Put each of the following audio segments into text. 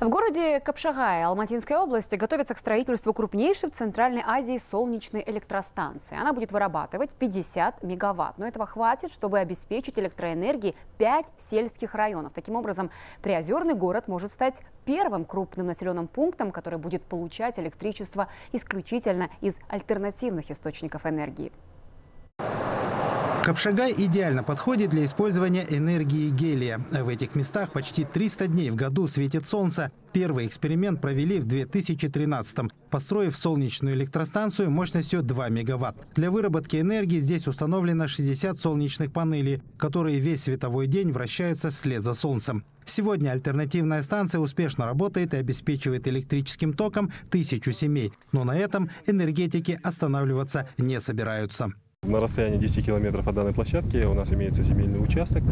В городе Капшагай Алматинской области готовятся к строительству крупнейшей в Центральной Азии солнечной электростанции. Она будет вырабатывать 50 мегаватт. Но этого хватит, чтобы обеспечить электроэнергией 5 сельских районов. Таким образом, Приозерный город может стать первым крупным населенным пунктом, который будет получать электричество исключительно из альтернативных источников энергии. Капшагай идеально подходит для использования энергии гелия. В этих местах почти 300 дней в году светит солнце. Первый эксперимент провели в 2013-м, построив солнечную электростанцию мощностью 2 мегаватт. Для выработки энергии здесь установлено 60 солнечных панелей, которые весь световой день вращаются вслед за солнцем. Сегодня альтернативная станция успешно работает и обеспечивает электрическим током тысячу семей. Но на этом энергетики останавливаться не собираются. На расстоянии 10 километров от данной площадки у нас имеется семейный участок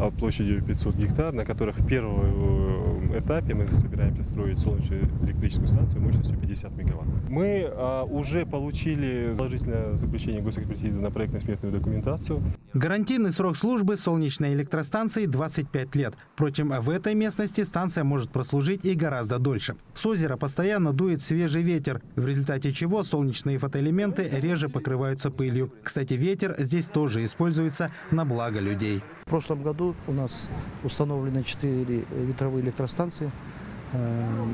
а, площадью 500 гектар, на которых в первом э, этапе мы собираемся строить солнечную электрическую станцию мощностью 50 мегаватт. Мы а, уже получили положительное заключение госэкспертизы на проектно-сметную документацию. Гарантийный срок службы солнечной электростанции 25 лет. Впрочем, в этой местности станция может прослужить и гораздо дольше. С озера постоянно дует свежий ветер, в результате чего солнечные фотоэлементы реже покрываются пылью. Кстати, ветер здесь тоже используется на благо людей. В прошлом году у нас установлены 4 ветровые электростанции. Э,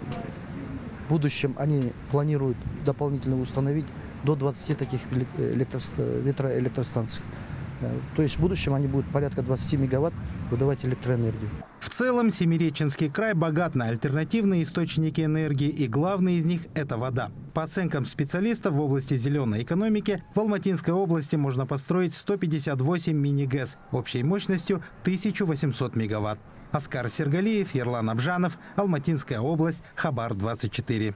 в будущем они планируют дополнительно установить до 20 таких ветроэлектростанций. Э, то есть в будущем они будут порядка 20 мегаватт выдавать электроэнергию. В целом Семиреченский край богат на альтернативные источники энергии и главный из них – это вода. По оценкам специалистов в области зеленой экономики, в Алматинской области можно построить 158 мини-ГЭС общей мощностью 1800 мегаватт. Оскар Сергалиев, Ерлан Абжанов, Алматинская область, Хабар 24.